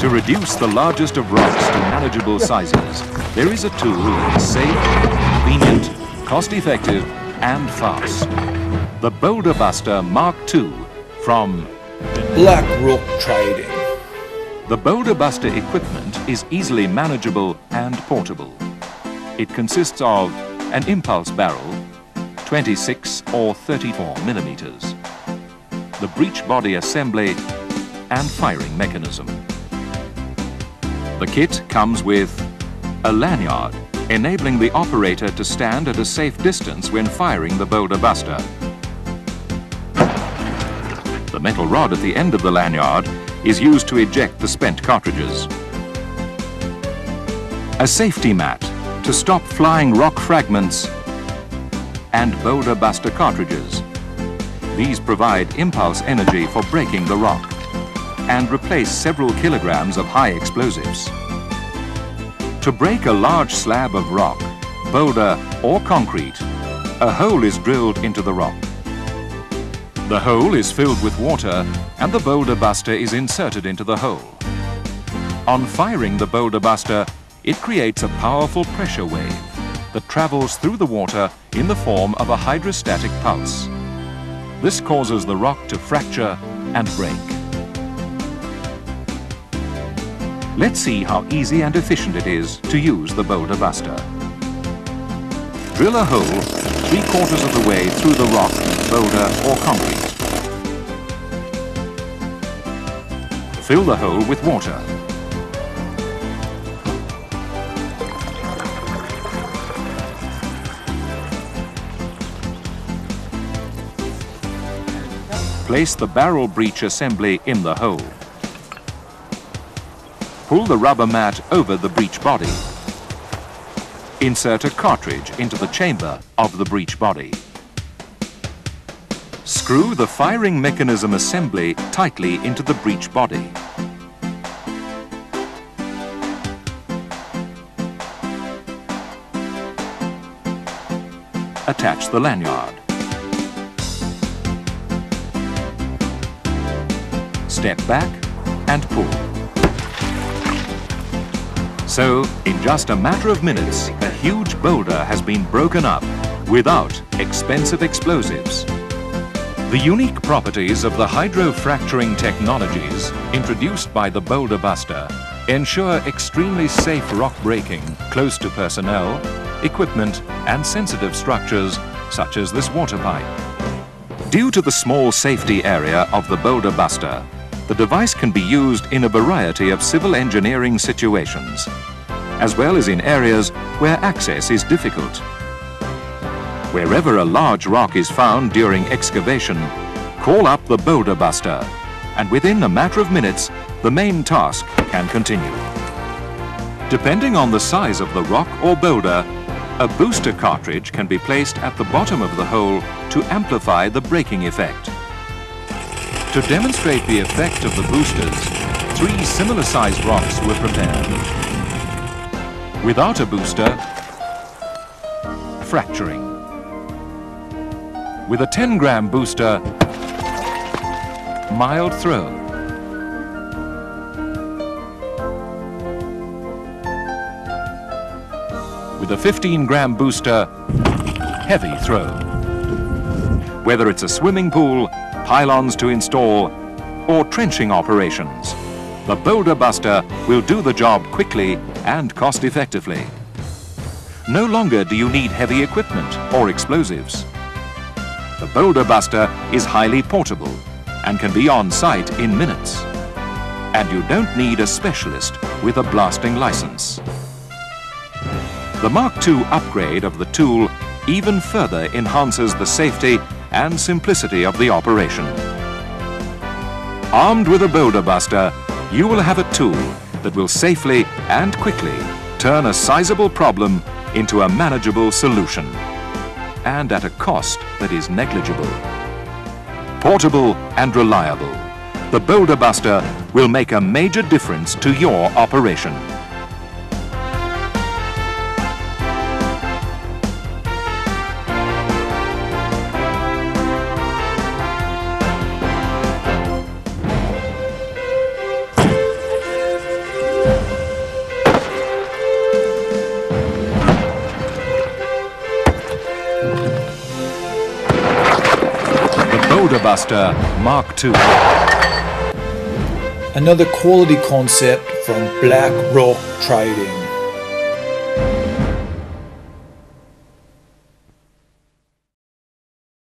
To reduce the largest of rocks to manageable sizes, there is a tool that is safe, convenient, cost-effective and fast. The Boulder Buster Mark II from Black Rock Trading. The Boulder Buster equipment is easily manageable and portable. It consists of an impulse barrel, 26 or 34 millimeters, the breech body assembly and firing mechanism. The kit comes with a lanyard, enabling the operator to stand at a safe distance when firing the Boulder Buster. The metal rod at the end of the lanyard is used to eject the spent cartridges. A safety mat to stop flying rock fragments and Boulder Buster cartridges. These provide impulse energy for breaking the rock and replace several kilograms of high explosives. To break a large slab of rock, boulder or concrete, a hole is drilled into the rock. The hole is filled with water and the boulder buster is inserted into the hole. On firing the boulder buster, it creates a powerful pressure wave that travels through the water in the form of a hydrostatic pulse. This causes the rock to fracture and break. Let's see how easy and efficient it is to use the boulder buster. Drill a hole three quarters of the way through the rock, boulder or concrete. Fill the hole with water. Place the barrel breech assembly in the hole. Pull the rubber mat over the breech body. Insert a cartridge into the chamber of the breech body. Screw the firing mechanism assembly tightly into the breech body. Attach the lanyard. Step back and pull. So, in just a matter of minutes, a huge boulder has been broken up without expensive explosives. The unique properties of the hydrofracturing technologies introduced by the Boulder Buster ensure extremely safe rock breaking close to personnel, equipment and sensitive structures such as this water pipe. Due to the small safety area of the Boulder Buster, the device can be used in a variety of civil engineering situations, as well as in areas where access is difficult. Wherever a large rock is found during excavation, call up the boulder buster and within a matter of minutes, the main task can continue. Depending on the size of the rock or boulder, a booster cartridge can be placed at the bottom of the hole to amplify the breaking effect. To demonstrate the effect of the boosters, three similar sized rocks were prepared. Without a booster, fracturing. With a 10 gram booster, mild throw. With a 15 gram booster, heavy throw. Whether it's a swimming pool, pylons to install, or trenching operations, the Boulder Buster will do the job quickly and cost effectively. No longer do you need heavy equipment or explosives. The Boulder Buster is highly portable and can be on site in minutes. And you don't need a specialist with a blasting license. The Mark II upgrade of the tool even further enhances the safety and simplicity of the operation. Armed with a Boulder Buster, you will have a tool that will safely and quickly turn a sizable problem into a manageable solution and at a cost that is negligible. Portable and reliable, the Boulder Buster will make a major difference to your operation. Buster Mark II. Another quality concept from Black Rock Trading.